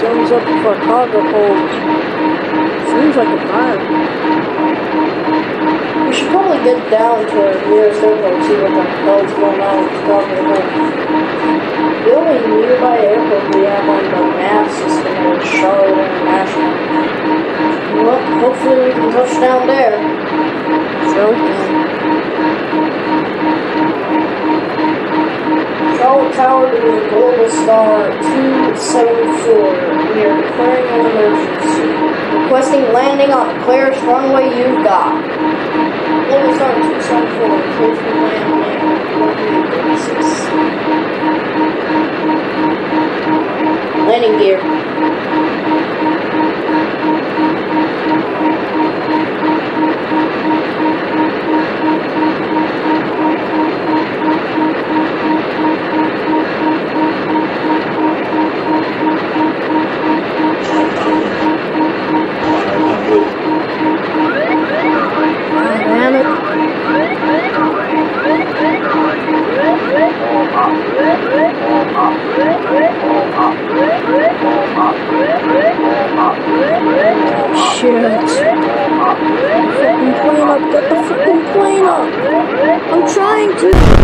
Thumbs up for cargo hold. Seems like a fire. We should probably get down to nearest airport and see what the hell's going on with cargo hold. The only nearby airport we have on the map system is Charlotte International. Well, hopefully we can touch down there. Can. Charlotte Tower to the Globalstar 274. We are declaring an emergency. Requesting landing on the clearest runway you've got. Globalstar 274, clear for landing on runway 36. Landing gear. Shit. Fucking plane up, get the fucking plane up! I'm trying to!